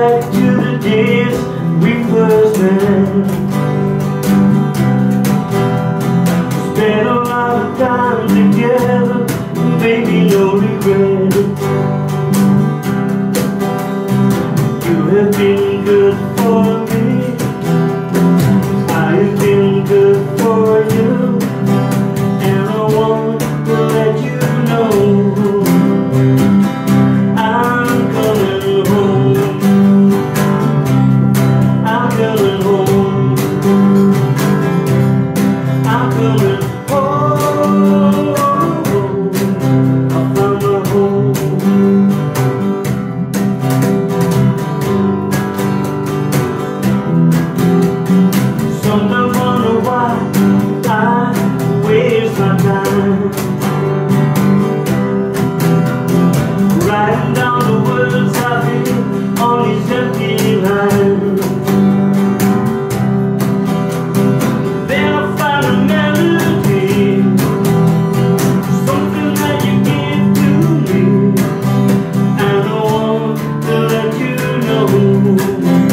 back to the days we first met. Spent a lot of time together Baby, no regret. You have been good for me. I have been good for you Oh.